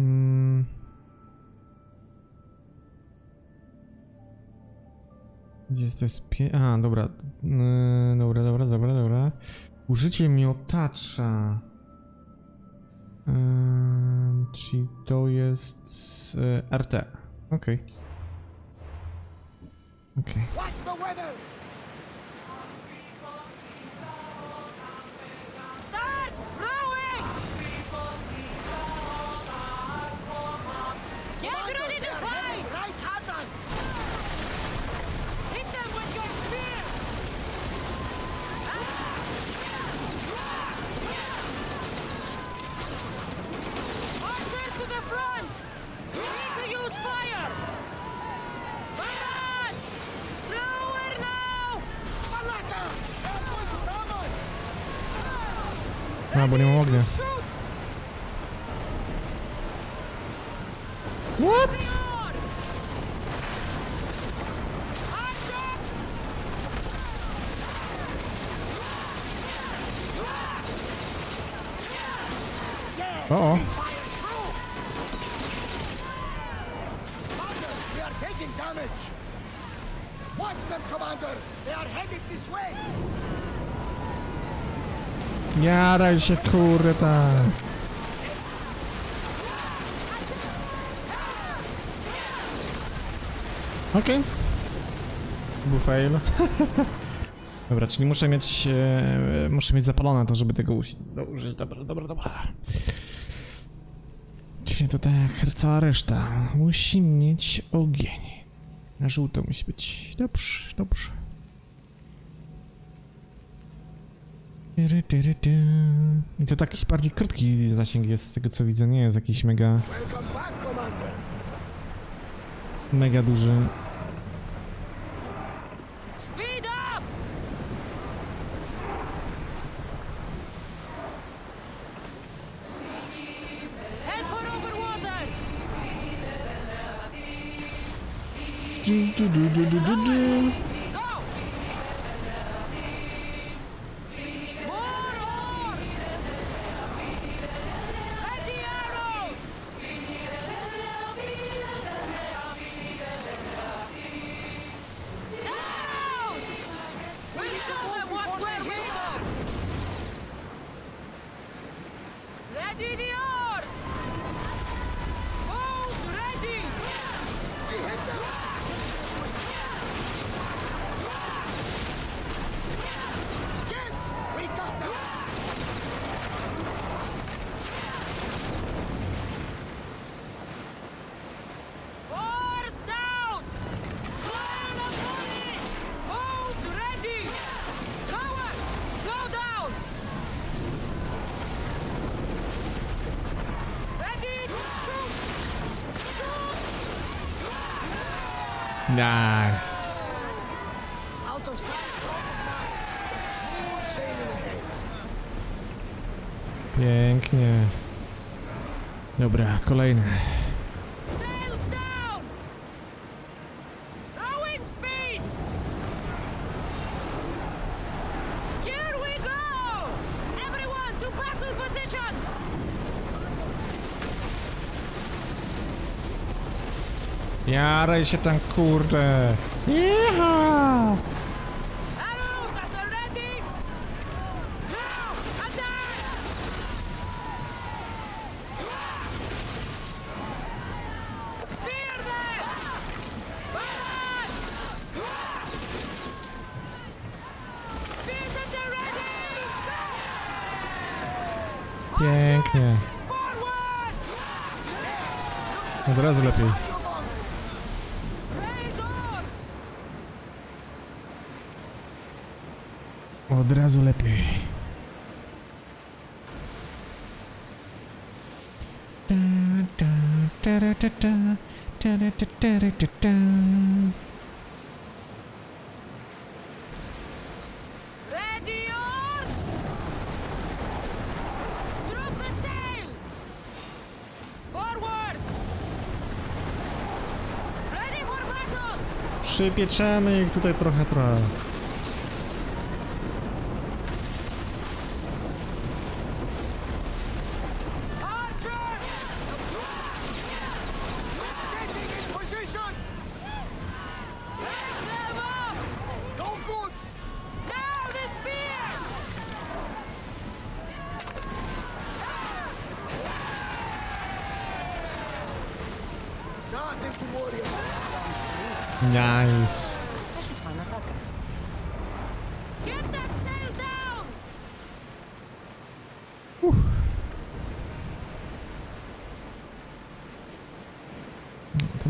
Mm. Gdzie jest to jest pie... A, dobra. Yy, dobra, dobra, dobra, dobra. Użycie miotacza. Yy, czyli to jest yy, RT. Okej. Okej. Watch A, bo nie. Shoot! What? Yours! Archer! O, o. Fire through! Commander, we are taking damage! Watch them, Commander! They are headed this way! Jaraj się, kurde, tak. Okej. Był fail. Dobra, czyli muszę mieć, e, muszę mieć zapalone to, żeby tego. No, użyć. Dobra, dobra, dobra. Czyli to tak cała reszta. Musi mieć ogień. Na żółto musi być. Dobrze, dobrze. Tyry, tyry, ty. I to taki bardziej krótki zasięg jest z tego co widzę, nie jest jakiś mega, mega duży. Nice. Pięknie. Dobra, kolejne. Jaraj się tam, kurde. Jecha! Pięknie. Od razu lepiej. Raise oars! Od razu lepiej. Ta, ta, tara, ta, ta, tara, ta, tara, ta, ta. Ready oars! Drop the sail! Forward! Ready for battle! Przypieczemy ich tutaj trochę, trochę.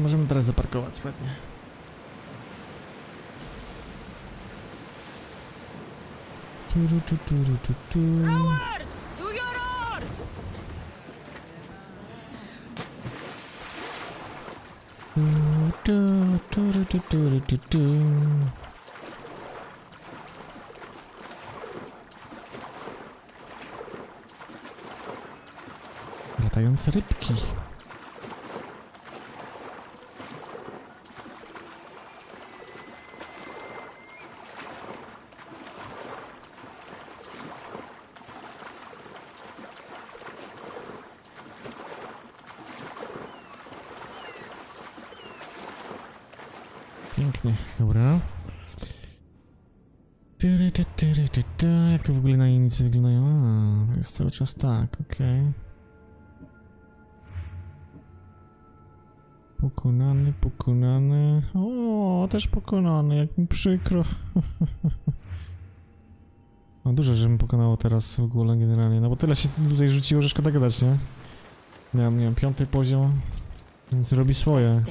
Możemy teraz zaparkować ładnie. Turu, tu, turu, tu, tu. Turu, tu, tu. Latające rybki. Pięknie, dobra. Tyry, ty, tyry, ty, ty. Jak to w ogóle na innicy wyglądają? A, to jest cały czas tak, okej. Pokonany, pokonany. O, też pokonany, jak mi przykro. No dużo, żebym pokonało teraz w ogóle generalnie, no bo tyle się tutaj rzuciło, że szkoda gadać, nie? Miałem, nie wiem, piąty poziom, więc robi swoje.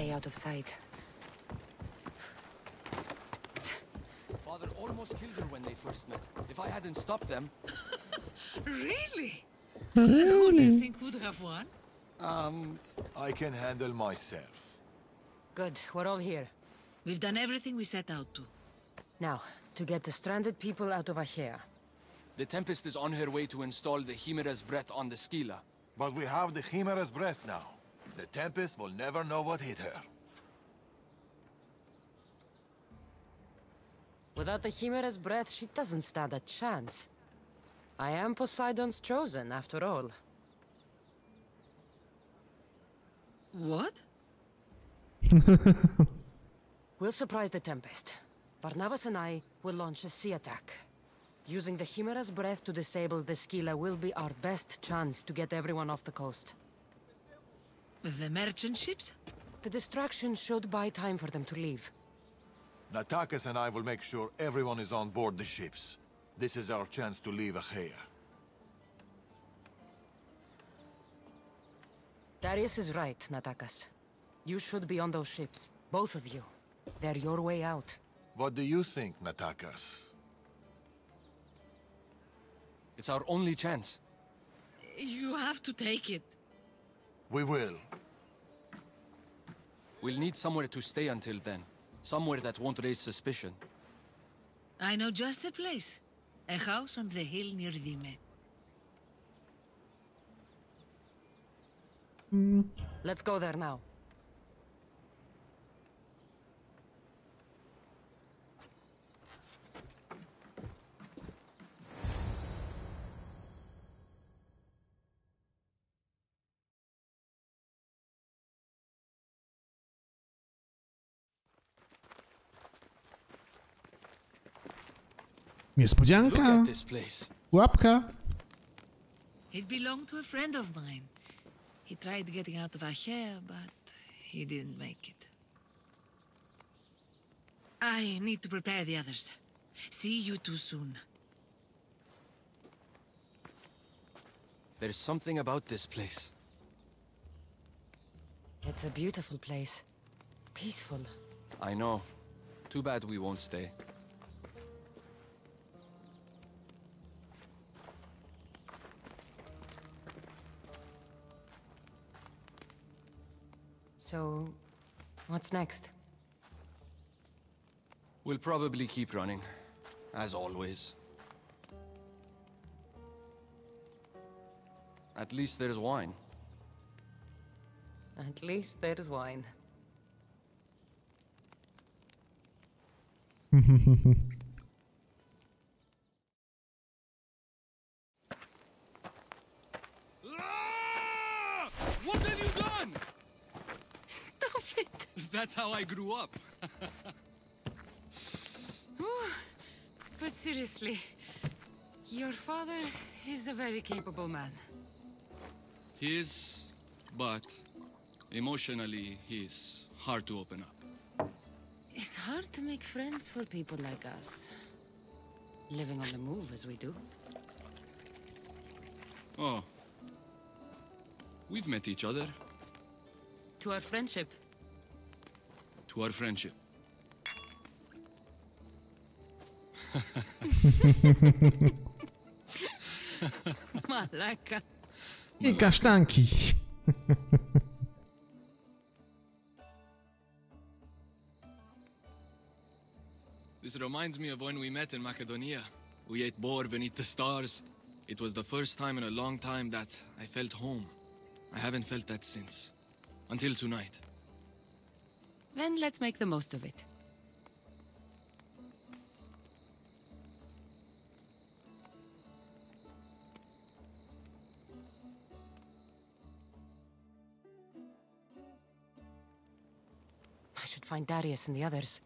Almost killed her when they first met. If I hadn't stopped them, Really? Who do you think would have won? um, I can handle myself. Good, we're all here. We've done everything we set out to. Now, to get the stranded people out of Achaea. the Tempest is on her way to install the Chimera's breath on the Skila. But we have the Chimera's breath now. The Tempest will never know what hit her. Without the Chimera's breath, she doesn't stand a chance. I am Poseidon's chosen, after all. What? We'll surprise the Tempest. Barnabas and I will launch a sea attack. Using the Chimera's breath to disable the Scylla will be our best chance to get everyone off the coast. The merchant ships? The distraction should buy time for them to leave. Natakas and I will make sure everyone is on board the ships. This is our chance to leave Achaea. Darius is right, Natakas. You should be on those ships. Both of you. They're your way out. What do you think, Natakas? It's our only chance. You have to take it. We will. We'll need somewhere to stay until then. Somewhere that won't raise suspicion. I know just the place. A house on the hill near Dime. Hmm. Let's go there now. Niespodzianka! at this place. Łapka! It belonged to a friend of mine. He tried getting out of Achaea, but he didn't make it. I need to prepare the others. See you too soon. There's something about this place. It's a beautiful place. Peaceful. I know. Too bad we won't stay. So, what's next? We'll probably keep running. As always. At least there's wine. At least there's wine. What have you done? Stop it! That's how I grew up. But seriously, your father is a very capable man. He is, but emotionally, he is hard to open up. It's hard to make friends for people like us. Living on the move as we do. Oh. We've met each other. To our friendship. To our friendship. Malaka. I kasztanki. This reminds me of when we met in Macedonia. We ate boar beneath the stars. It was the first time in a long time that I felt home. I haven't felt that since. Until tonight. Then let's make the most of it. I should find Darius and the others.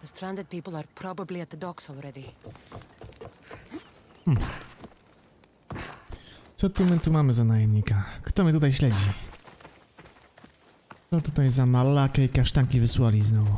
The stranded people are probably at the docks already. Co tu my tu mamy za najemnika? Kto mnie tutaj śledzi? Co tutaj za malakę i kasztanki wysłali znowu?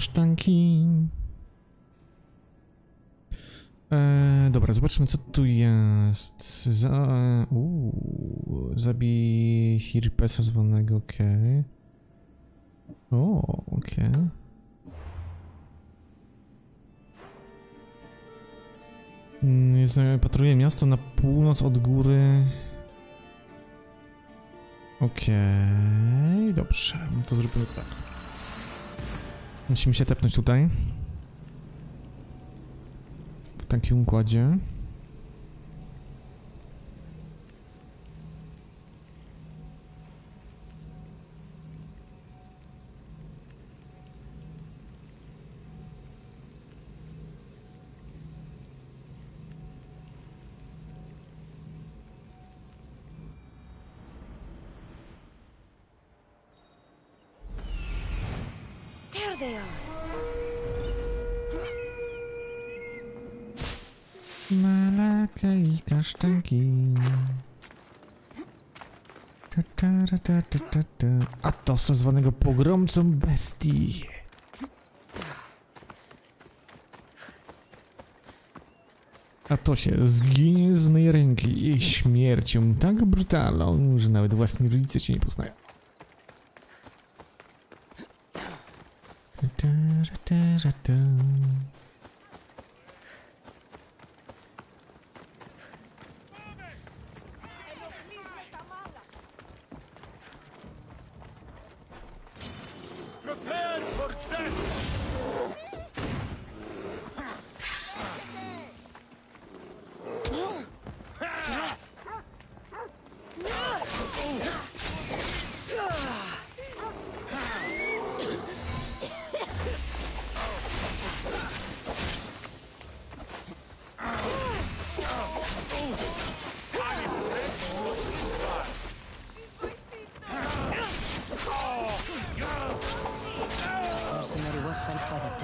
Kasztanki. E, dobra, zobaczmy co tu jest. Za, zabij Hirpesa zwanego, okej. O, okej. Mm, patroluje miasto na północ od góry. Okej, dobrze, no to zrobimy tak. Musimy się tepnąć tutaj. W takim układzie. They are. I kasztanki. Ta, ta, ta, ta, ta, ta. A to są zwanego pogromcą bestii. A to się zginie z mojej ręki jej śmiercią tak brutalną, że nawet własni rodzice cię nie poznają. Da, da, da, da.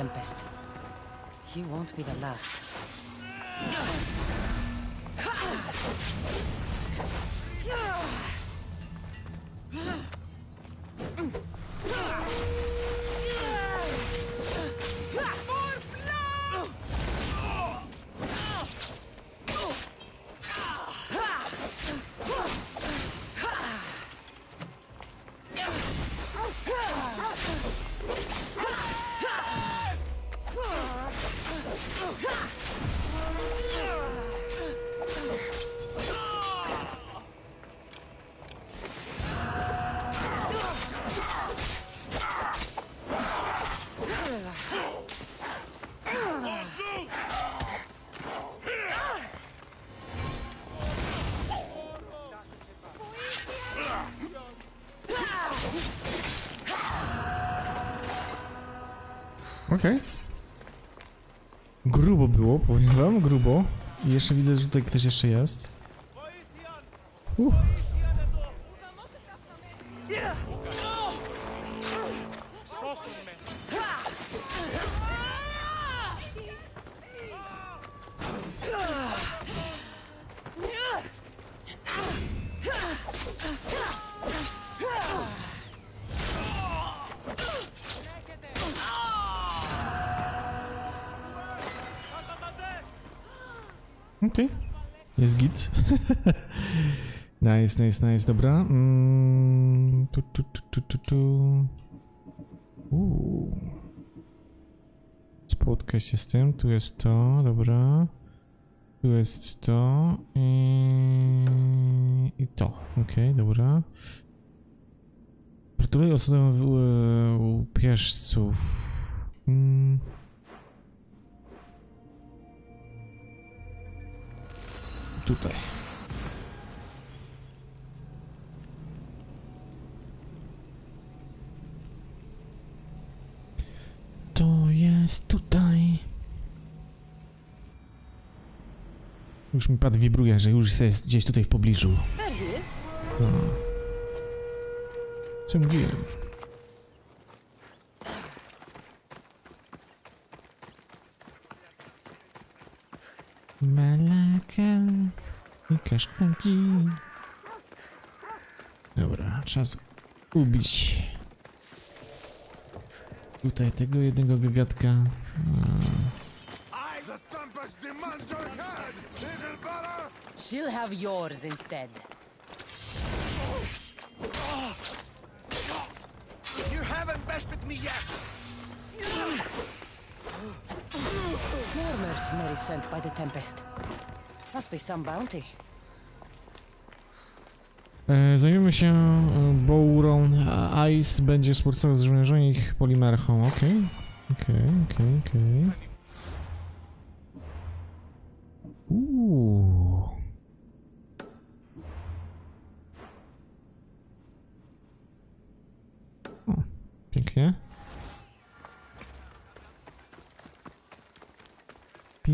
Tempest. She won't be the last. Okej. Grubo było, powiem wam, grubo. I jeszcze widzę, że tutaj ktoś jeszcze jest. Jest git. nice, nice, nice, dobra. Mm, tu, tu, tu, tu, tu, tu. Uuu. Spotkaj się z tym, tu jest to, dobra. Tu jest to i, i to. Okej, dobra. Gratuluję osobom w, u pieszców. Mm. Tutaj. To jest tutaj. Już mi pad wibruje, że już jest gdzieś tutaj w pobliżu. Co mówiłem? Malakel i kasztanki. Dobra, czas ubić. Tutaj tego jednego brother! She'll have yours instead. You haven't bested me yet! More mercenaries sent by the Tempest. Must be some bounty. E, zajmiemy się e, Bourą. Ice będzie współpracował z żołnierzami polimerchą. Okej, okej, okej, okej. Pięknie.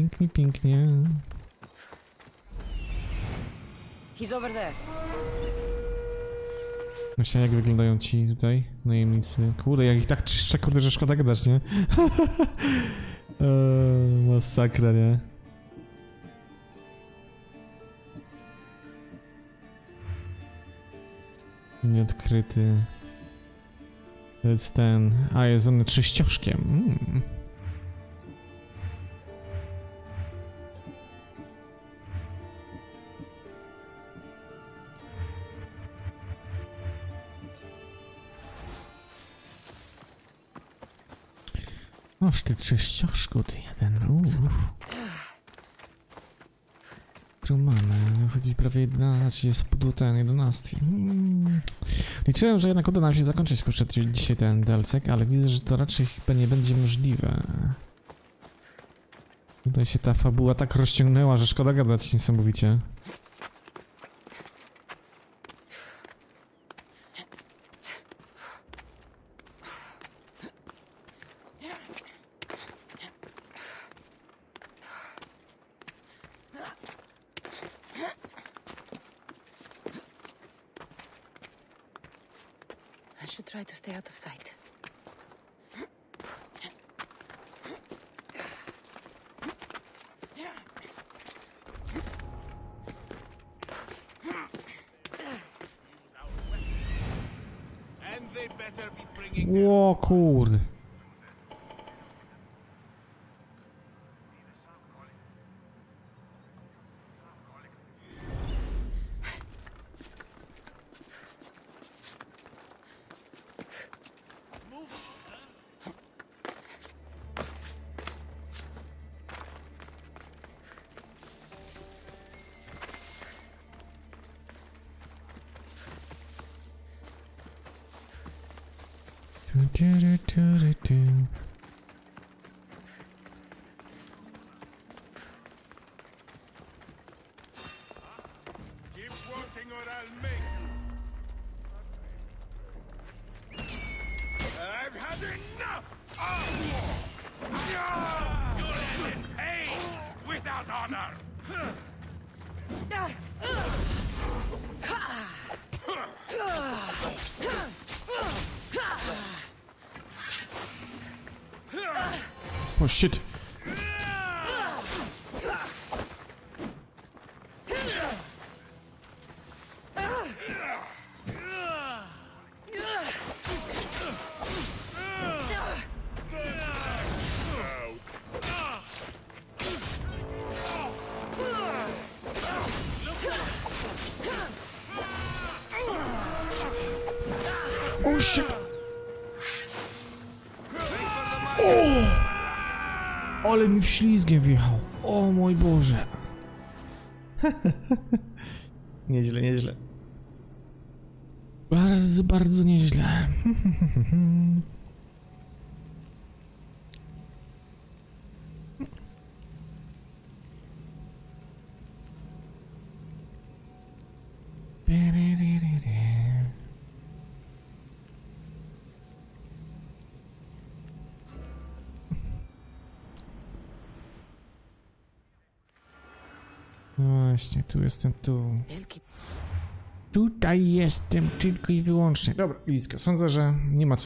Pięknie, pięknie. Właśnie jak wyglądają ci tutaj najemnicy. Kurde, jak ich tak czyszczę, kurde, że szkoda gadać, nie? eee, masakra, nie? Nieodkryty. To jest ten... A, jest on trzyścioszkiem. Mm. Noż ty trzyścioszku, ty jeden. Uff. Tu mamy, chodzić prawie 11, jest po ten 11. Mm. Liczyłem, że jednak uda nam się zakończyć kurczę dzisiaj ten delcek, ale widzę, że to raczej chyba nie będzie możliwe. Tutaj się ta fabuła tak rozciągnęła, że szkoda gadać niesamowicie. Try to stay out of sight. And they Do, do, do, do, do. Oh shit. Ale mi w ślizgiem wjechał. O mój Boże. nieźle, nieźle. Bardzo, bardzo nieźle. Właśnie, tu jestem, tu. Tutaj jestem tylko i wyłącznie. Dobra, Liska, sądzę, że nie ma co